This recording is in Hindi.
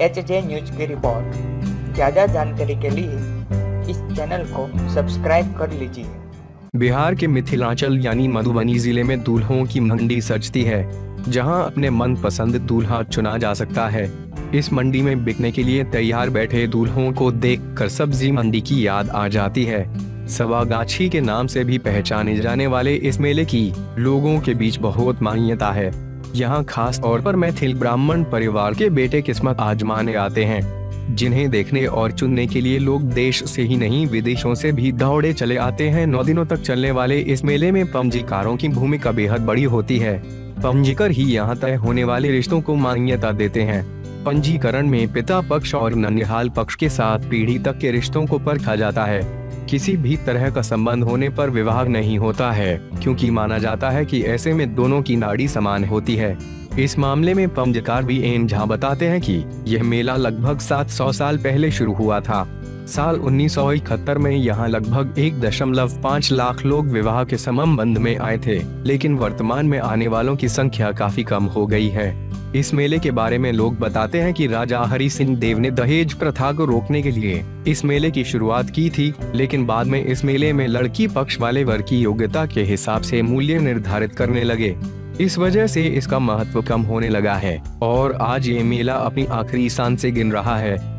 एच जे न्यूज़ की रिपोर्ट। ज़्यादा जानकारी के लिए इस चैनल को सब्सक्राइब कर लीजिए। बिहार के मिथिलांचल यानी मधुबनी ज़िले में दूल्हों की मंडी सजती है, जहाँ अपने मनपसंद दूल्हा चुना जा सकता है। इस मंडी में बिकने के लिए तैयार बैठे दूल्हों को देखकर सब्ज़ी मंडी की याद आ जाती है। सवागाछी के नाम से भी पहचाने जाने वाले इस मेले की लोगों के बीच बहुत मान्यता है। यहाँ खास तौर पर मैथिल ब्राह्मण परिवार के बेटे किस्मत आजमाने आते हैं। जिन्हें देखने और चुनने के लिए लोग देश से ही नहीं, विदेशों से भी दौड़े चले आते हैं। नौ दिनों तक चलने वाले इस मेले में पंजीकारों की भूमिका बेहद बड़ी होती है। पंजीकर ही यहाँ तय होने वाले रिश्तों को मान्यता देते हैं। पंजीकरण में पिता पक्ष और ननिहाल पक्ष के साथ पीढ़ी तक के रिश्तों को परखा जाता है। किसी भी तरह का संबंध होने पर विवाह नहीं होता है, क्योंकि माना जाता है कि ऐसे में दोनों की नाड़ी समान होती है। इस मामले में पंजकार भी एन झा बताते हैं कि यह मेला लगभग 700 साल पहले शुरू हुआ था। साल उन्नीस सौ इकहत्तर में यहाँ लगभग एक दशमलव पाँच लाख लोग विवाह के संबंध में आए थे, लेकिन वर्तमान में आने वालों की संख्या काफ़ी कम हो गई है। इस मेले के बारे में लोग बताते हैं कि राजा हरि सिंह देव ने दहेज प्रथा को रोकने के लिए इस मेले की शुरुआत की थी, लेकिन बाद में इस मेले में लड़की पक्ष वाले वर्ग की योग्यता के हिसाब से मूल्य निर्धारित करने लगे। इस वजह से इसका महत्व कम होने लगा है, और आज ये मेला अपनी आखिरी शान से गिन रहा है।